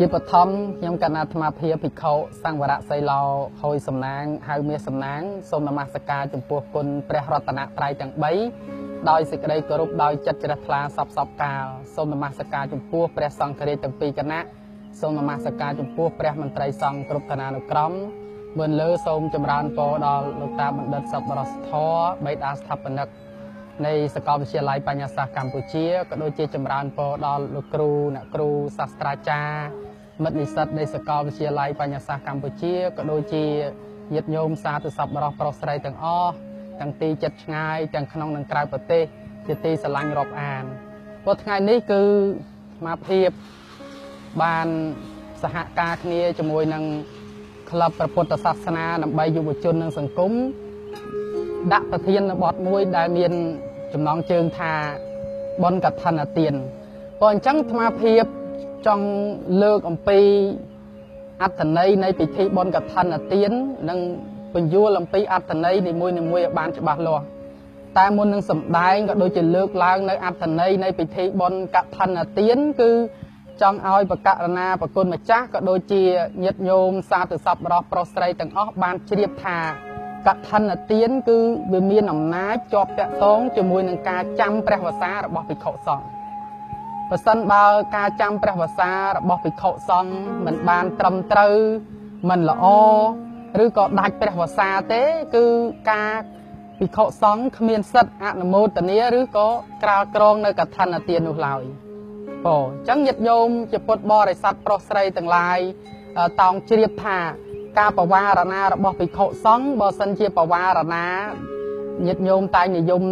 ជាបឋមខ្ញុំកណ្ណាអាត្មាភាពភិក្ខុសង្វរៈសីឡោហើយសំណាងហៅមាសសំណាងសូមនមស្ការចំពោះគុណព្រះរតនត្រ័យទាំង3ដោយសេចក្តីគោរពដោយចិត្តជ្រះថ្លាសពសពកាលសូមនមស្ការចំពោះព្រះសង្ឃរាជទាំងពីរគណៈសូមនមស្ការចំពោះព្រះមន្ត្រីសង្ឃគ្រប់ឋានានុក្រមមើលលើសូមចម្រើនពរដល់លោកតាបណ្ឌិតសពរសធរបេតាស្ថាបនិក នៃសាកលវិទ្យាល័យបញ្ញាសាស្ត្រកម្ពុជាក៏ដូចជាចម្រើនពរដល់លោកគ្រូអ្នកគ្រូសាស្ត្រាចារ្យមិត្តនិស្សិតនៃសាកលវិទ្យាល័យបញ្ញាសាស្ត្រកម្ពុជាក៏ដូចជាញាតិញោមសាធុសពបរោះប្រុសស្រីទាំងអស់ទាំងទីចិត្តឆ្ងាយទាំងក្នុងនិងក្រៅប្រទេស ជាទីស្រឡាញ់រាប់អានព្រោះថ្ងៃនេះគឺស្មារភាពបានសហការគ្នាជាមួយនឹងក្លឹបព្រះពុទ្ធសាសនាដើម្បីយុវជននិងសង្គមដាក់ប្រធានបទមួយដែលមាន ចំណងជើងថាបនកឋិនទានព្រោះអញ្ចឹងអាត្មាភាពចង់លើកអំពីអត្តន័យនៃពិធីបនកឋិនទាននិងបញ្យល់អំពីអត្តន័យនីមួយៗឲ្យបានច្បាស់លាស់តែមុននឹងសម្ដែងក៏ដូចជាលើកឡើងនៅអត្តន័យនៃពិធីបនកឋិនទានគឺចង់ឲ្យបកករណាប្រគុណម្ចាស់ក៏ដូចជាញាតិញោមសាធុសពបរោះប្រុសស្រីទាំងអស់បានជ្រាបថា កឋិនទានគឺវាមានអំណាចជាប់តាក់ទងជាមួយនឹងការចាំព្រះវស្សារបស់ភិក្ខុសង្ឃបើសិនបើការចាំព្រះវស្សារបស់ភិក្ខុសង្ឃមិនបានត្រឹមត្រូវមិនល្អឬក៏ដាច់ព្រះវស្សាទេគឺការភិក្ខុសង្ឃគ្មានសិទ្ធិអនុមោទនាឬក៏ក្រាលក្រងនៅកឋិនទាននោះឡើយបងអញ្ចឹងញាតិញោមជាពុទ្ធបរិស័ទប្រុសស្រីទាំងឡាយតោងជ្រាបថា ការបវារណារបស់ភិក្ខុសង្ឃបើសិនជាបវារណាញាតិញោមតែនិយម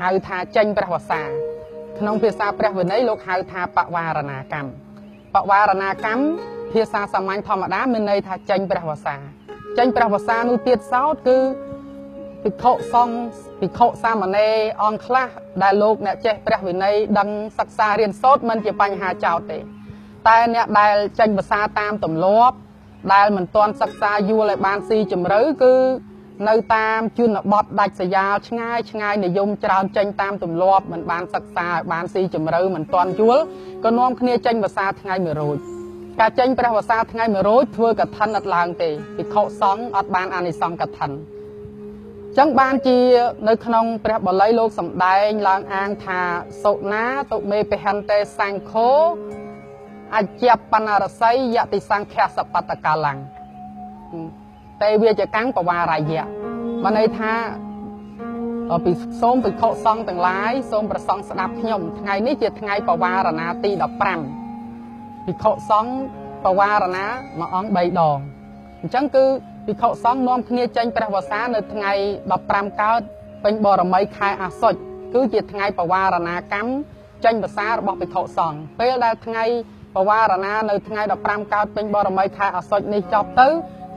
ហៅថាចេញព្រះវសាក្នុងភាសាព្រះវិន័យលោកហៅថាបវារណាកម្មបវារណាកម្មភាសាសាមញ្ញធម្មតាមានន័យថាចេញព្រះវសាចេញព្រះវសានោះទៀតសោតគឺភិក្ខុសង្ឃភិក្ខុសាមណេរអង្គខ្លះដែលលោកអ្នកចេះព្រះវិន័យដឹងសិក្សារៀនសូត្រមិនជាបញ្ហាចោតទេតែអ្នកដែលចេញភាសាតាមទម្លាប់ ដែលមិនទាន់សិក្សាយល់ឲ្យបានស៊ីជម្រៅគឺនៅតាមជនបទដាច់ស្រយាលឆ្ងាយឆ្ងាយនិយមច្រើនចេញតាមទម្លាប់មិនបានសិក្សាឲ្យបានស៊ីជម្រៅមិនទាន់យល់ក៏នាំគ្នាចេញភាសាថ្ងៃមួយរោចការចេញព្រះភាសាថ្ងៃមួយរោចធ្វើកឋិនអត់ឡើងទេភិក្ខុសង្ឃអត់បានអានិសង្ឃកឋិនចឹងបានជានៅក្នុងព្រះបាលីលោកសំដែងឡើងអាងថាសុណាតុមេពហន្តេសង្ឃោ អជ្ជបណ្ណរស័យយតិសង្ឃសបតកាលាំងទេវាចកាំងបវារយៈបានន័យថាពីសូមភិក្ខុសង្ឃទាំងឡាយសូមប្រសង់ស្ដាប់ខ្ញុំថ្ងៃនេះជាថ្ងៃបវារណាទី15ភិក្ខុសង្ឃបវារណាមួយអង្គ3ដងអញ្ចឹងគឺភិក្ខុសង្ឃនាំគ្នាចេញព្រះវស្សានៅថ្ងៃ15កើតពេញបរមីខែអាសត់គឺជាថ្ងៃបវារណាកម្មចេញភាសារបស់ភិក្ខុសង្ឃពេលដែលថ្ងៃ បវារណានៅថ្ងៃ15កើតពេញបរមីខែអាសត់នេះចប់ទៅ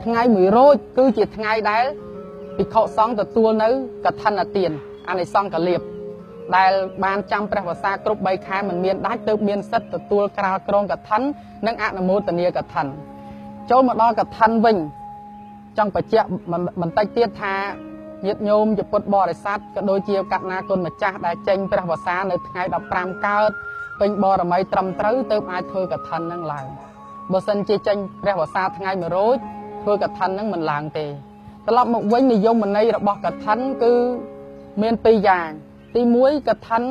ថ្ងៃមួយរោចគឺជាថ្ងៃដែលភិក្ខុសង្ឃទទួលនៅកឋិនទានអានិសង្ឃលៀបដែលបានចាំព្រះវស្សាគ្រប់3ខែមិនមានដាច់ទើបមានសិទ្ធិទទួលក្រាលក្រងកឋិននិងអនុមោទនាកឋិនចូលមកដល់កឋិនវិញចង់បញ្ជាក់បន្តិចទៀតថាញាតិញោមជាពុទ្ធបរិស័ទក៏ដូចជាកណ្ណាគុណម្ចាស់ដែលចេញព្រះវស្សានៅថ្ងៃ15កើត ពេញបរមីត្រឹមត្រូវទៅអាចធ្វើកឋិននឹងឡើងបើសិនជាចេញព្រះវស្សាថ្ងៃ1រោចធ្វើកឋិននឹងមិនឡើងទេត្រឡប់មកវិញនិយមន័យរបស់កឋិនគឺមានពីរយ៉ាង ទី1កឋិន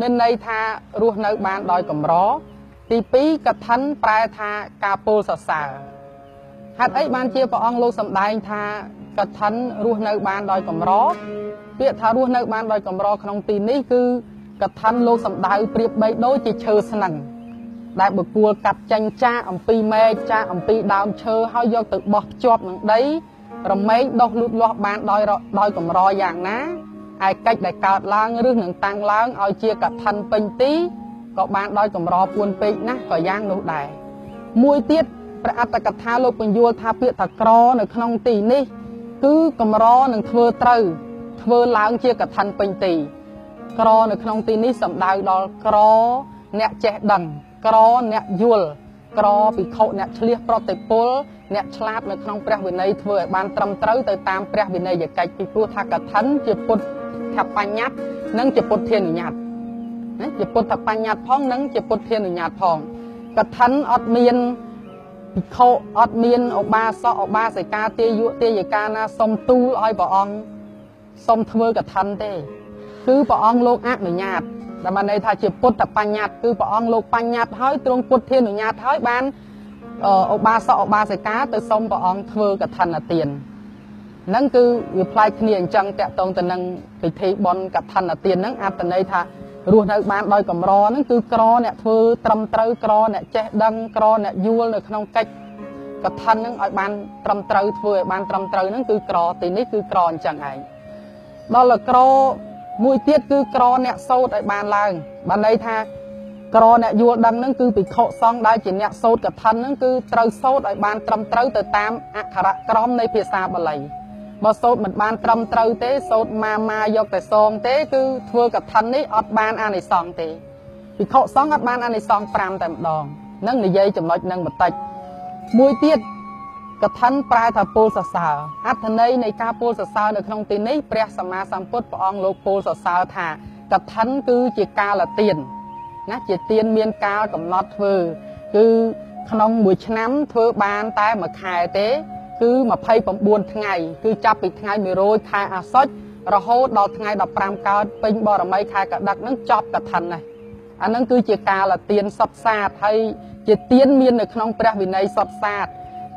មានន័យថារស់នៅបានដោយកម្រទី2កឋិនប្រែថាការពោលសរសើរហេតុអីបានជាព្រះអង្គលោកសម្ដែងថាកឋិនរស់នៅបានដោយកម្រពាក្យថារស់នៅបានដោយកម្រក្នុងទីនេះគឺ កថាលោកសំដៅប្រៀបបីដូចជាឈើស្នឹងដែលបុគ្គលកាត់ចាញ់ចាអំពីមែកចាអំពីដើមឈើហើយយកទៅបោះភ្ជាប់នឹងដី រមែងដុះលូតលាស់បានដោយដោយកម្រយ៉ាងណាឯកិច្ចដែលកើតឡើងឬនឹងតាំងឡើងឲ្យជាកថាពេញទីក៏បានដោយកម្រពួនពេកណាស់ក៏យ៉ាងនោះដែរមួយទៀតព្រះអត្តកថាលោកបញ្យល់ថាពាក្យថាក្រនៅក្នុងទីនេះ គឺកម្រនឹងធ្វើត្រូវធ្វើឡើងជាកថាពេញទី ក្រនៅក្នុងទីនេះសំដៅដល់ក្រអ្នកចេះដឹងក្រអ្នកយល់ក្រភិក្ខុអ្នកឆ្លៀសប្រតិពលអ្នកឆ្លាតនៅក្នុងព្រះវិន័យធ្វើឲ្យបានត្រឹមត្រូវទៅតាមព្រះវិន័យកិច្ចពីព្រោះថាកឋិនជាពុទ្ធថាបញ្ញត្តិនិងជាពុទ្ធានុញ្ញាតណាជាពុទ្ធបញ្ញត្តិផងនិងជាពុទ្ធានុញ្ញាតផងកឋិនអត់មានភិក្ខុអត់មានឧបាសកឧបាសិកាទេយុទេយិកាណាសុំទូលឲ្យព្រះអង្គសុំធ្វើកឋិនទេ គឺព្រះអង្គលោកអនុញ្ញាតដែលបានន័យថាជាពុទ្ធបញ្ញត្តិគឺព្រះអង្គលោកបញ្ញត្តិហើយទ្រង់ពុទ្ធានុញ្ញាតហើយបានឧបាសកឧបាសិកាទៅសុំព្រះអង្គធ្វើកឋិនទានហ្នឹងគឺវាប្លែកគ្នាអញ្ចឹងតកតងទៅនឹងពិធីបន់កឋិនទានហ្នឹងអត្តន័យថារស់នៅបានដោយកម្រហ្នឹងគឺក្រអ្នកធ្វើត្រឹមត្រូវក្រអ្នកចេះដឹងក្រអ្នកយល់នៅក្នុងកិច្ចកឋិនហ្នឹងឲ្យបានត្រឹមត្រូវធ្វើឲ្យបានត្រឹមត្រូវហ្នឹងគឺក្រទីនេះគឺក្រអញ្ចឹងឯងដល់ក្រ មួយទៀតគឺក្រអ្នកសោតឲ្យបានឡើងបានន័យថាក្រអ្នកយល់ដឹងហ្នឹងគឺភិក្ខុសង្ឃដែលជាអ្នកសោតកឋិនហ្នឹងគឺត្រូវសោតឲ្យបានត្រឹមត្រូវទៅតាមអក្ខរក្រមនៃភាសាបាលីបើសូត្រមិនបានត្រឹមត្រូវទេសូត្រម៉ាម៉ាយកតែសងទេគឺធ្វើកឋិននេះអត់បានអានិសង្សទេភិក្ខុសង្ឃអត់បានអានិសង្ស5តែម្ដងនឹងនិយាយចំណុចនឹងបន្តិចមួយទៀត កឋិនប្រែថាពោលសរសើរអត្ថន័យនៃការពោលសរសើរនៅក្នុងទីនេះព្រះសម្មាសម្ពុទ្ធព្រះអង្គលោកពោលសរសើរថាកឋិនគឺជាកាលទានណាជាទានមានកាលកំណត់ធ្វើ គឺក្នុងមួយឆ្នាំធ្វើបានតែមួយខែទេ គឺ29ថ្ងៃ គឺចាប់ពីថ្ងៃ100ខែអាសត់រហូតដល់ថ្ងៃ15កើតពេញបរមីខែកដឹកនឹងចប់កឋិនណាអានឹងគឺជាកាលទានសពសាទហើយជាទានមាននៅក្នុងព្រះវិន័យសពសាទ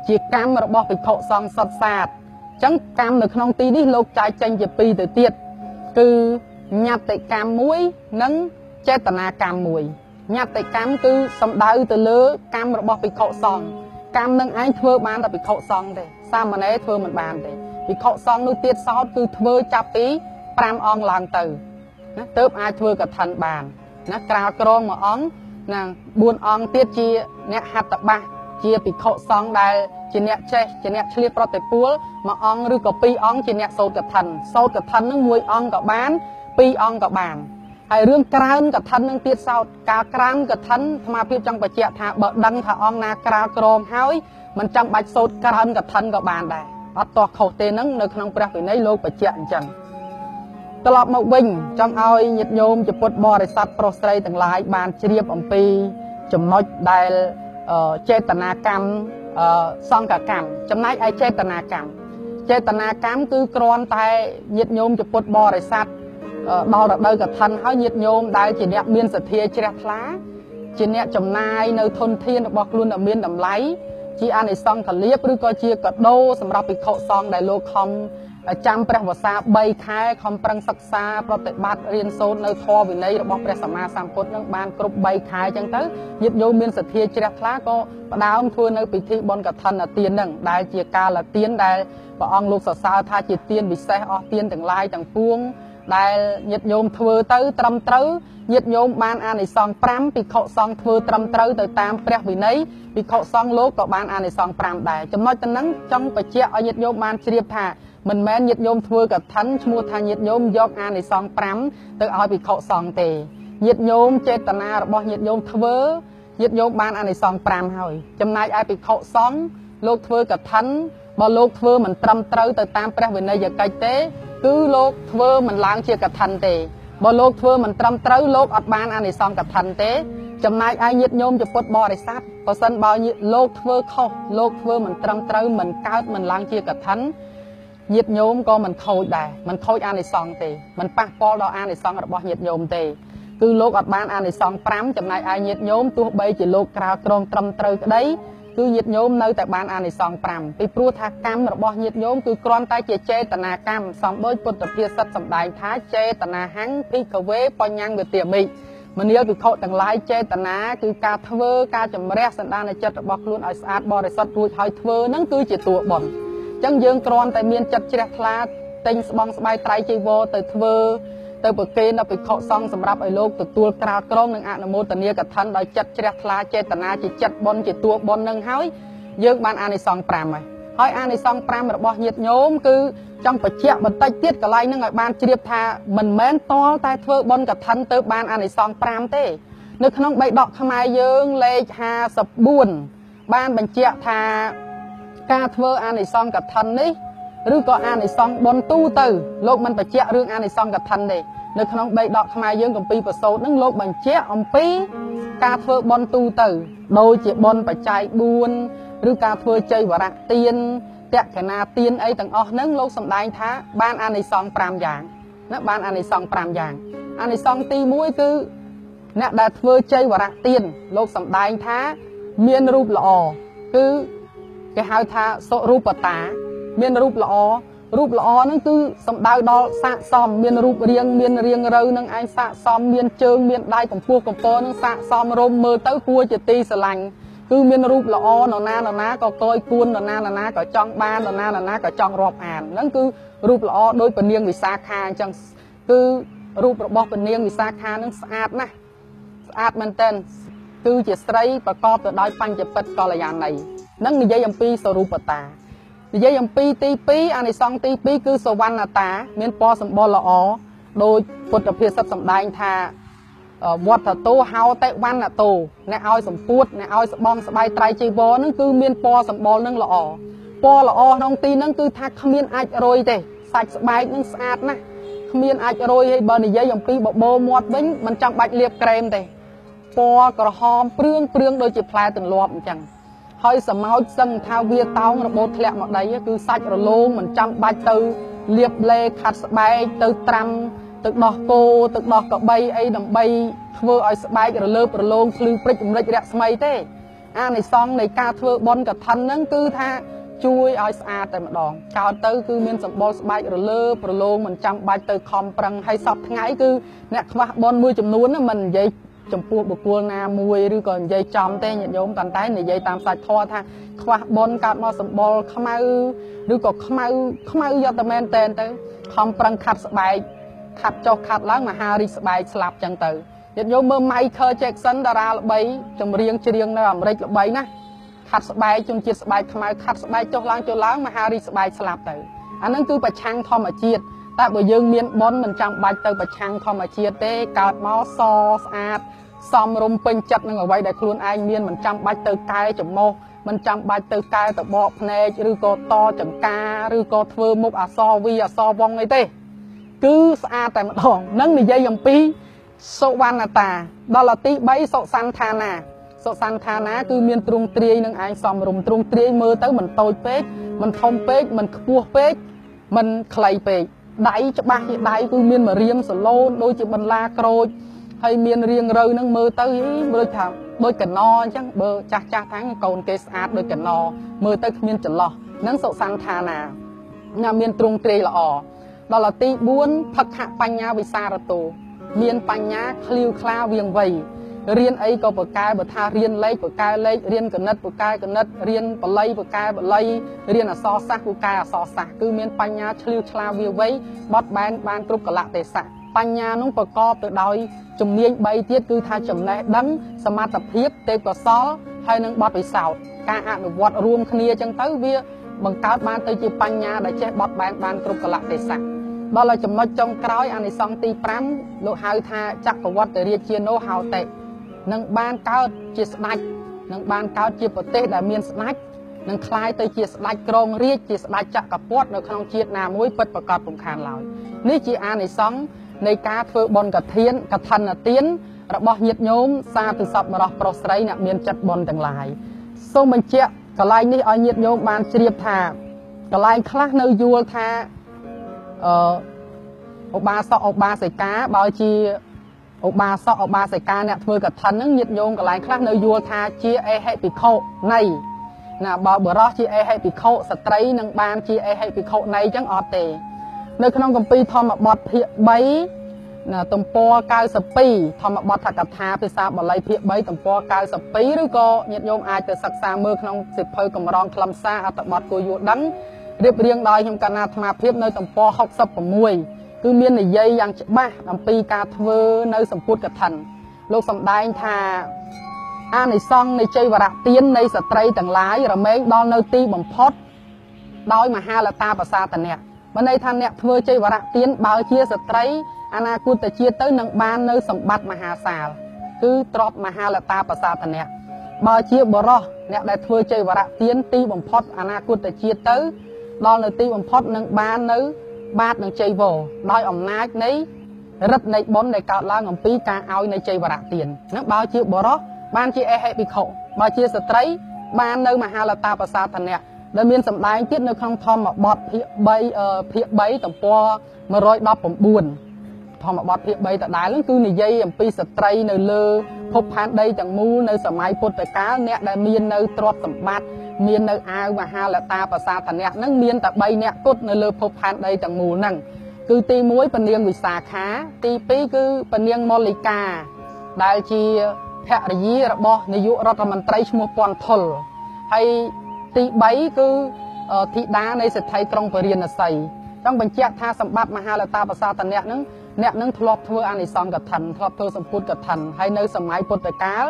ជាកម្មរបស់ភិក្ខុសង្ឃសពសាទអញ្ចឹងកម្មនៅក្នុងទីនេះលោកចែកចេញជាពីរទៅទៀតគឺញត្តិកម្មមួយនិងចេតនាកម្មមួយញត្តិកម្មគឺសំដៅទៅលើកម្មរបស់ភិក្ខុសង្ឃកម្មនឹងឯងធ្វើបានតែភិក្ខុសង្ឃទេសាមណេរធ្វើមិនបានទេភិក្ខុសង្ឃនោះទៀតសោតគឺធ្វើចាប់ពី5អង្គឡើងទៅណាទៅអាចធ្វើកឋិនបានណាក្រាលក្រងមួយអង្គណា4អង្គទៀតជាអ្នកហត្ថបាស ជាភិក្ខុសង្ឃដែលជាអ្នកចេះជាអ្នកឆ្លៀតប្រតិពលមួយអង្គឬក៏ពីរអង្គជាអ្នកសោតកឋិនសោតកឋិននឹងមួយអង្គក៏បានពីរអង្គក៏បានហើយរឿងក្រើនកឋិននឹងទៀតសោតការក្រើនកឋិនអាត្មាភាពចង់បញ្ជាក់ថាបើដឹងថាអង្គណាក្រាលក្រងហើយមិនចាំបាច់សូត្រក្រើនកឋិនក៏បានដែរអត់ទាស់ខុសទេនឹងនៅក្នុងព្រះវិន័យលោកបញ្ជាក់អញ្ចឹងត្រឡប់មកវិញចង់ឲ្យញាតិញោមជាពុទ្ធបរិស័ទប្រុសស្រីទាំងឡាយបានជ្រាបអំពីចំណុចដែល ចេតនាកម្មសង្កកម្មចំណែកឯចេតនាកម្មចេតនាកម្មគឺគ្រាន់តែញាតិញោមជាពុទ្ធបរិស័ទដល់រដូវកឋិនហើយញាតិញោមដែលជាអ្នកមានសទ្ធាជ្រះថ្លាជាអ្នកចំណាយនៅធនធានរបស់ខ្លួនដែលមានតម្លៃជាអានិសង្ឃលៀបឬក៏ជាកដោសម្រាប់ភិក្ខុសង្ឃដែលលោកខំ ចាំព្រះវស្សា3ខែខំប្រឹងសិក្សាប្រតិបត្តិរៀនសូត្រនៅធម៌វិន័យរបស់ព្រះសម្មាសម្ពុទ្ធនឹងបានគ្រប់3ខែអញ្ចឹងទៅញាតិញោមមានសទ្ធាជ្រះថ្លាក៏ផ្ដើមធ្វើនៅពិធីបុណ្យកឋិនទាននឹងដែលជាកាលទានដែលព្រះអង្គលោកសរសើរថាជាទានពិសេសអស់ទានទាំងឡាយទាំងពួងដែលញាតិញោមធ្វើទៅត្រឹមត្រូវញាតិញោមបានអានិសង្ឃ5ភិក្ខុសង្ឃធ្វើត្រឹមត្រូវទៅតាមព្រះវិន័យភិក្ខុសង្ឃលោកក៏បានអានិសង្ឃ5ដែរចំណុចទៅនឹងចង់បញ្ជាក់ឲ្យញាតិញោមបានជ្រាបថា មិនមែនញាតិញោមធ្វើកឋិនឈ្មោះថាញាតិញោមយកអានិសង្ឃ5ទៅឲ្យភិក្ខុសង្ឃទេញាតិញោមចេតនារបស់ញាតិញោមធ្វើញាតិញោមបានអានិសង្ឃ5ហើយចំណែកឯភិក្ខុសង្ឃលោកធ្វើកឋិនបើលោកធ្វើមិនត្រឹមត្រូវទៅតាមព្រះវិន័យកិច្ចទេ គឺលោកធ្វើមិនឡើងជាកឋិនទេបើលោកធ្វើមិនត្រឹមត្រូវលោកអត់បានអានិសង្សកឋិនទេ ចំណែកឯញាតិញោមជាពុទ្ធបរិស័ទបើសិនបើលោកធ្វើខុសលោកធ្វើមិនត្រឹមត្រូវមិនកើតមិនឡើងជាកឋិន ញាតិញោមក៏មិនខូចដែរមិនខូចអានិសង្សទេមិនប៉ះពាល់ដល់អានិសង្សរបស់ញាតិញោមទេគឺលោកអត់បានអានិសង្ស5ចំណែកឯញាតិញោមទោះបីជាលោកក្រៅក្រងត្រឹមត្រូវក្តីគឺញាតិញោមនៅតែបានអានិសង្ស5ពីព្រោះថាកម្មរបស់ញាតិញោមគឺគ្រាន់តែជាចេតនាកម្មសំដូចពុទ្ធភាសិតសម្ដែងថាចេតនាហੰភិក្ខវេបញ្ញវិទាមិមនាលភិក្ខុទាំងឡាយចេតនាគឺការធ្វើការជំរះសន្តានចិត្តរបស់ខ្លួនឲ្យស្អាតបរិសុទ្ធរួចហើយធ្វើនឹងគឺជាតួបុណ្យអញ្ចឹងយើងគ្រាន់តែមានចិត្តជ្រះថ្លាទិញស្បង់ស្បែកត្រៃជីវរទៅធ្វើទៅប្រគេនដល់ភិក្ខុសង្ឃសម្រាប់ឲ្យលោកទទួលក្រាលក្រងនិងអនុមោទនាកថាដោយចិត្តជ្រះថ្លាចេតនាជាចិត្តបុណ្យជាតួបុណ្យនឹងហើយយើងបានអានិសង្ឃ5ហើយហើយអានិសង្ឃ5របស់ញាតិញោមគឺចង់បញ្ជាក់បន្តិចទៀតកន្លែងហ្នឹងឲ្យបានជ្រាបថាមិនមែនតលតែធ្វើបុណ្យកឋិនទៅបានអានិសង្ឃ5ទេនៅក្នុងបៃដកខ្មែរយើងលេខ54បានបញ្ជាក់ថា ការធ្វើអានិសង្ឃកឋិននេះឬក៏អានិសង្ឃបុណ្យទូទៅលោកមិនបញ្ជាក់រឿងអានិសង្ឃកឋិនទេនៅក្នុងបេដកខ្មែរយើងកម្ពីប្រសូតនឹងលោកបញ្ជាក់អំពីការធ្វើបុណ្យទូទៅដូចជាបុណ្យបច្ច័យ4ឬការធ្វើចៃវរៈទានតក្កណាទានអីទាំងអស់ហ្នឹងលោកសំដែងថាបានអានិសង្ស5យ៉ាងណាបានអានិសង្ស5យ៉ាងអានិសង្សទី1គឺអ្នកដែលធ្វើចៃវរៈទានលោកសំដែងថាមានរូបល្អគឺ គេហៅថាសុរូបតា មានរូបល្អរូបល្អហ្នឹងគឺសំដៅដល់ស័កសមមានរូបរាងមានរាងរូវនឹងឯងស័កសមមានជើងមានដៃកម្ពស់កម្ពស់នឹងស័កសមរមមើលទៅគួរជាទីស្រឡាញ់គឺមានរូបល្អនរណានរណាក៏កយគួននរណានរណាក៏ចង់បាននរណានរណាក៏ចង់រាប់អានហ្នឹងគឺរូបល្អដោយពនាងវិសាខាអញ្ចឹងគឺរូបរបស់ពនាងវិសាខានឹងស្អាតណាស់ស្អាតមែនទែនគឺជាស្រីប្រកបទៅដោយបញ្ចពិតកល្យាណី នឹងនិយាយអំពីសរូបតានិយាយអំពីទី2អានិសង្ឃទី2គឺសវណ្ណតា មានពណ៌សម្បុរល្អដោយពុទ្ធភាសិតសម្ដែងថាវត្តតោហៅតេវណ្ណតោអ្នកឲ្យសម្ពួតអ្នកឲ្យស្បងស្បៃត្រៃជីវរនឹងគឺមានពណ៌សម្បុរនឹងល្អពណ៌ល្អក្នុងទីហ្នឹងគឺថាគ្មានអាចរយទេសាច់ស្បែកនឹងស្អាតណាស់គ្មានអាចរយហើយបើនិយាយអំពីបបោមាត់វិញមិនចាំបាច់លាបក្រែមទេពណ៌ក្រហមព្រឿងព្រឿងដូចជាផ្លែទន្លាប់អញ្ចឹង ហើយសមោចសឹងថាវាតោងរបូតធ្លាក់មកដីគឺសាច់រលោងមិនចាំបាច់ទៅលាបលេខាត់ស្បែកទៅត្រាំទឹកដោះគោទឹកដោះកបីអីដើម្បីធ្វើឲ្យស្បែករលើបរលោងភ្លឺព្រិចរំលេចរស្មីទេ អានិសង្ឃនៃការធ្វើបន់កឋិនហ្នឹងគឺថាជួយឲ្យស្អាតតែម្ដងចោលទៅគឺមានសម្បល់ស្បែករលើប្រឡងមិនចាំបាច់ទៅខំប្រឹងឲ្យសពថ្ងៃគឺអ្នកខ្វះបនមួយចំនួនមិននិយាយ ចំពោះបុគ្គលណាមួយឬក៏និយាយចំទេញាតិញោមប៉ុន្តែនិយាយតាមសាច់ធម៌ថាខ្វះបនកើតមកសម្បល់ខ្មៅឬក៏ខ្មៅខ្មៅយកតែមែនតែនទៅខំប្រឹងខាត់ស្បែកខាត់ចុះខាត់ឡើងមហារីស្បែកស្លាប់ចឹងទៅញាតិញោមមើល Michael Jackson តារាល្បីចម្រៀងច្រៀងនៅអាមេរិកល្បីណាខាត់ស្បែកជនជាតិស្បែកខ្មៅខាត់ស្បែកចុះឡើងចុះឡើងមហារីស្បែកស្លាប់ទៅអានឹងគឺប្រឆាំងធម្មជាតិ តែបើយើងមានបនមិនចាំបាច់ទៅប្រឆាំងធម្មជាតិទេកើតមកសស្អាតសំរុំពេញចិត្តនឹងអ្វីដែលខ្លួនឯងមានមិនចាំបាច់ទៅកែចំោះមិនចាំបាច់ទៅកែតបកភ្នែកឬក៏តចង្ការឬក៏ធ្វើមុខអសរវីអសរវងអីទេ គឺស្អាតតែម្ដងនឹងនិយាយអំពីសុវណ្ណតា ដល់ទី3សុសន្តានាសុសន្តានាគឺមានទ្រង់ទ្រាយនឹងឯងសំរុំទ្រង់ទ្រាយមើលទៅមិនតូចពេកមិនធំពេកមិនខ្ពស់ពេកមិនខ្លីពេក ដៃច្បាស់ជាដៃគឺមានមួយរៀងសឡូនដូចជាបន្លាក្រូចហើយមានរៀងរូវហ្នឹងមើលទៅមើលថាដូចកណអញ្ចឹងបើចាស់ចាស់ថាកូនគេស្អាតដូចកណមើលទៅគ្មានចន្លោះហ្នឹងសុសន្តានាណាមានទ្រង់ទ្រាយល្អដល់ទី4ផឹកខបញ្ញាវិសារតោមានបញ្ញាឃ្លាវខ្លាវៀងវៃ រៀនអីក៏បកកែបើថារៀនលេខបកកែលេខរៀនកណិតបកកែកណិតរៀនបល័យបកកែបល័យរៀនអក្សរសាស្ត្របកកែអក្សរសាស្ត្រគឺមានបញ្ញាឆ្លៀវឆ្លាវាវៃបត់បែនបានគ្រប់កលៈទេសៈបញ្ញានោះប្រកបទៅដោយជំនាញ3ទៀតគឺថាចំណេះដឹងសមត្ថភាពទេពកោសលហើយនឹងបទពិសោធន៍ការអនុវត្តរួមគ្នាអញ្ចឹងទៅវាបង្កើតបានទៅជាបញ្ញាដែលចេះបត់បែនបានគ្រប់កលៈទេសៈដល់ឲ្យចំណុចចុងក្រោយអានិសង្សទី5លោកហៅថាចក្រវត្តរាជានោហៅតេ នឹងបានកើតជាស្ដេចនឹងបានកើតជាប្រទេសដែលមានស្ដេចនឹងคล้ายទៅជាស្ដេចក្រងរាជជាស្ដេចចក្រពត្តិនៅក្នុងជាតិណាមួយពិតប្រកបពំខានឡើយនេះជាអានិសង្សនៃការធ្វើបុណ្យកឋិនកឋិនទានរបស់ញាតិញោមសាទិសពបរោះប្រុសស្រីអ្នកមានចិត្តបុណ្យទាំងឡាយសូមបញ្ជាក់កន្លែងនេះឲ្យញាតិញោមបានជ្រាបថាកន្លែងខ្លះនៅយល់ថាអឺឧបាសកឧបាសិកាបើជា ឧបាសកឧបាសិកាអ្នកធ្វើកឋិនហ្នឹងញាតិញោមកន្លែងខ្លះនៅយល់ថាជាអេហិភិក្ខុនៃណាបើបរោះជាអេហិភិក្ខុស្ត្រីនឹងបានជាអេហិភិក្ខុនៃអញ្ចឹងអត់ទេ នៅក្នុងគម្ពីរធម្មបទភាគ3ណាទំព័រ92ធម្មបទថកថាភាសាបាលីភាគ3ទំព័រ92ឬក៏ញាតិញោមអាចទៅសិក្សាមើលក្នុងសិភៅកម្រងខ្លឹមសារអត្ថបទគួរយល់ដឹងរៀបរៀងដោយខ្ញុំកណ្ណាអាត្មាភាពនៅទំព័រ66 គឺមាននិយាយយ៉ាងច្បាស់អំពីការធ្វើនៅសម្ពុតកឋិនលោកសម្ដែងថាអានិសង្ឃនៃជ័យវរៈទាននៃស្ត្រីទាំងឡាយរមែងដល់នៅទីបំផុតដោយមហាលតាបសាតនៈមិនន័យថាអ្នកធ្វើជ័យវរៈទានបើជាស្ត្រីអនាគតជាតិទៅនឹងបាននៅសម្បត្តិមហាសាល គឺទ្រព្យមហាលតាបសាធនៈបើជាបរោះអ្នកដែលធ្វើជ័យវរៈទានទីបំផុតអនាគតជាតិទៅ ដល់នៅទីបំផុតនឹងបាននៅ បាតនឹងជ័យវរដោយអំណាចនៃរិទ្ធនៃបុណ្យដែលកើតឡើងអំពីការឲ្យនៃជ័យវរៈទានហ្នឹងបើជាបរោះបានជាអេហិភិក្ខុបើជាស្ត្រី បាននៅមហាលតាប្រសាទនៈដែលមានសម្ដែងទៀតនៅក្នុងធម្មបទភាគ3ភាគ3ទំព័រ119ធម្មបទភាគ3ដដែលហ្នឹងគឺនិយាយអំពីស្ត្រីនៅលើ ភពផែនដីទាំងមូលនៅសម័យពុទ្ធកាលអ្នកដែលមាននៅទ្រព្យសម្បត្តិមាននៅអាវមហាលតាប្រសាទនៈហ្នឹងមានតែ3អ្នកគត់នៅលើភពផែនដីទាំងមូលហ្នឹងគឺទី1ពនាងវិសាខា ទី2គឺពនាងមលិកា ដែលជាភរិយារបស់នាយករដ្ឋមន្ត្រីឈ្មោះពាន់ថុលហើយទី3គឺធីតានៃសេដ្ឋីក្រុងពរាណសីចង់បញ្ជាក់ថាសម្បត្តិមហាលតាប្រសាទនៈនឹង អ្នកនឹងធ្លាប់ធ្វើអានិសង្សកឋិនធ្លាប់ធ្វើសម្ពុតកឋិនហើយនៅសម័យពុទ្ធកាល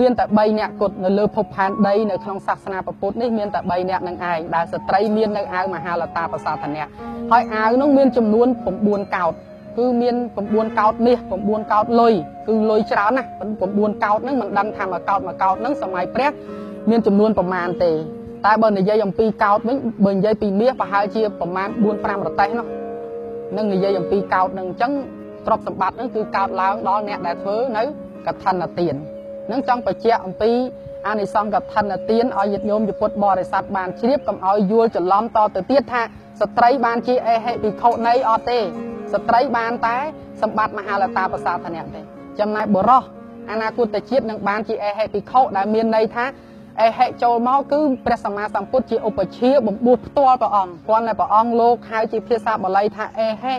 មានតែ3អ្នកគត់នៅលើភពផែនដីនៅក្នុងសាសនាពុទ្ធនេះមានតែ3អ្នកនឹងឯងដែលស្ត្រីមាននៅអាវមហាលតាប្រសាទនៈហើយអាវនោះមានចំនួន9កោតគឺមាន9កោតមាស9កោតលុយគឺលុយច្រើនណាស់9កោតហ្នឹងមិនដឹងថាមួយកោតមួយកោតហ្នឹងសម័យព្រះមានចំនួនប្រមាណទេតែបើនិយាយអំពីកោតវិញបើនិយាយពីមាសប្រហែលជាប្រមាណ4 5រតេះនោះ នឹងនិយាយអំពីកោតនឹងអញ្ចឹងទ្រព្យសម្បត្តិនឹងគឺកោតឡើងដល់អ្នកដែលធ្វើនៅកឋិនទាននឹងចង់បញ្ជាក់អំពីអានិសង្សកឋិនទានឲ្យញាតិញោមពុទ្ធបរិស័ទបានជ្រាបកុំឲ្យយល់ច្រឡំតទៅទៀតថាស្ត្រីបានជាអេហិភិក្ខុនៃអត់ទេ ស្ត្រីបានតែសម្បត្តិមហាលតាប្រសាធនៈទេចំណែកបុរសអនាគតជាតិនឹងបានជាអេហិភិក្ខុដែលមានន័យថា អេហិចូលមកគឺព្រះសម្មាសម្ពុទ្ធជាឧបជាបំពោះផ្ទាល់ព្រះអង្គគាត់តែព្រះអង្គលោកហៅជាភាសាបាលីថាអេហិ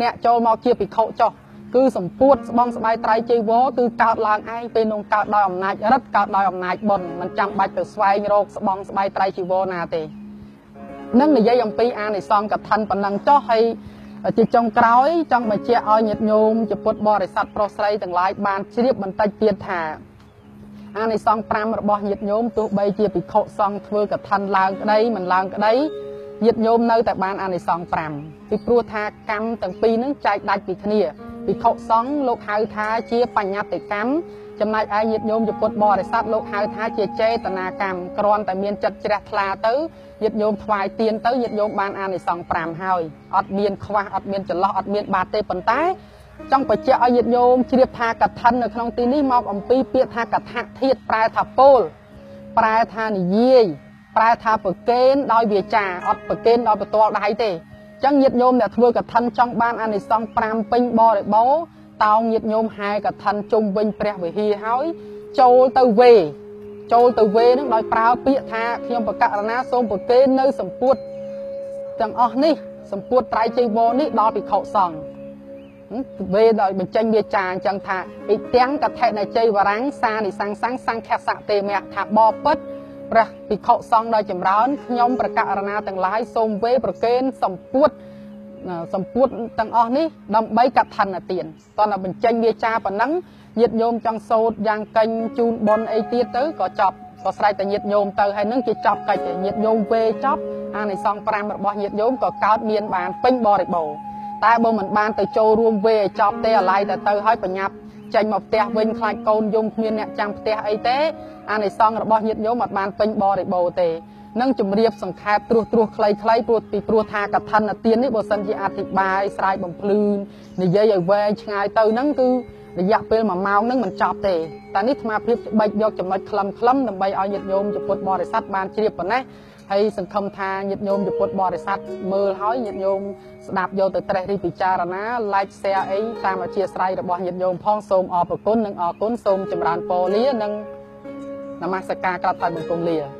អ្នកចូលមកជាភិក្ខុចុះគឺសម្ពុតស្បងស្បៃត្រៃជ័យវរគឺកើតឡើងឯងពេលនោះកើតដោយអំណាចរិទ្ធកើតដោយអំណាចបុណ្យមិនចាំបាច់ទៅស្វែងរកស្បងស្បៃត្រៃជីវរណាទេនឹងនិយាយអំពីអានិសង្សកថាប៉ុណ្ណឹងចុះហើយជាចុងក្រោយចង់បញ្ជាក់ឲ្យញាតិញោមជាពុទ្ធបរិស័ទប្រុសស្រីទាំងឡាយបានជ្រាបបន្តិចទៀតថា អានិសង្ស5របស់ញាតិញោមទោះបីជាភិក្ខុសង្ឃធ្វើកថាឡើងក្តីមិនឡើងក្តីញាតិញោមនៅតែបានអានិសង្ស5ពីព្រោះថាកម្មទាំងពីរនឹងចែកដាច់ពីគ្នាភិក្ខុសង្ឃលោកហៅថាជាបញ្ញត្តិកម្មចំណែកឯញាតិញោមជាពុទ្ធបរិស័ទលោកហៅថាជាចេតនាកម្មគ្រាន់តែមានចិត្តជ្រះថ្លាទៅញាតិញោមថ្វាយទៀនទៅញាតិញោមបានអានិសង្ស5ហើយអត់មានខ្វះអត់មានចន្លោះអត់មានបាតទេប៉ុន្តែ ចង់បញ្ជាក់ឲ្យញាតិញោមជ្រាបថាកថានៅក្នុងទីនេះមកអំពីពាក្យថាកថាធាតប្រែថាពោលប្រែថានិយាយប្រែថាប្រកេនដោយវាចាអត់ប្រកេនដោយបន្ទាល់ដៃទេចឹងញាតិញោមអ្នកធ្វើកថាចង់បានអានិសង្ស5ពេញបរិបូរតោងញាតិញោមហែកថាជុំវិញព្រះវិហារហើយចូលទៅវេចូលទៅវេនឹងដោយប្រើពាក្យថាខ្ញុំបកករណាសូមប្រគេននៅសម្ពុតទាំងអស់នេះសម្ពុតត្រៃចីវរនេះដល់ភិក្ខុសង្ឃ វេដោយបញ្ចេញវាចាអញ្ចឹងថាអ៊ីទាំងកថេណជ័យវរាំងសានិសង្សង្សង្ខសៈទេមៈថាបបិទ្ធព្រះភិក្ខុសង្ឃដ៏ចម្រើនខ្ញុំប្រកាសរណាទាំងឡាយសូមវេប្រគេនសម្ពុតសម្ពុតទាំងអស់នេះដើម្បីកថានទានតោះតែបញ្ចេញវាចាប៉ុណ្ណឹងញាតិញោមចង់សោតយ៉ាងកេញជូនបនអីទៀតទៅក៏ចប់ក៏ស្រេចតែញាតិញោមទៅហើយនឹងជាចប់កិច្ចញាតិញោមវេចប់អានិសង្ឃ5របស់ញាតិញោមក៏កើតមានបានពេញបរិបូរណ៍ តែបើមិនបានទៅចូលរួមវេឲ្យចប់ទេអាឡ័យតែទៅហើយបញ្ញាប់ចេញមកផ្ទះវិញខ្លាចកូនយំគ្មានអ្នកចាំផ្ទះអីទេអានិសង្ឃរបស់ញាតិញោមអត់បានពេញបរិបូរណ៍ទេនឹងជំរាបសង្ខេបត្រួសត្រាសខ្លីៗព្រោះពីព្រោះថាកថានទាននេះបើសិនជាអធិប្បាយស្រ័យបំភ្លឺនិយាយឲ្យវែងឆ្ងាយទៅហ្នឹងគឺរយៈពេល1ម៉ោងហ្នឹងមិនចប់ទេតែនេះអាត្មាភាពច្បិចយកចំណុចខ្លឹមខ្លឹមដើម្បីឲ្យញាតិញោមជាពុទ្ធបរិស័ទបានជ្រាបប៉ុណ្ណេះ ហើយសង្ឃឹមថាញាតិញោមជាពុទ្ធបរិស័ទមើលហើយញាតិញោមស្ដាប់យកទៅត្រេះរិះពិចារណា like share អីតាមអធិស្ឋានរបស់ញាតិញោមផងសូមអរគុណនិងអរគុណសូមចម្រើនពរលានិងនមស្ការក្រាបថ្វាយបង្គំលា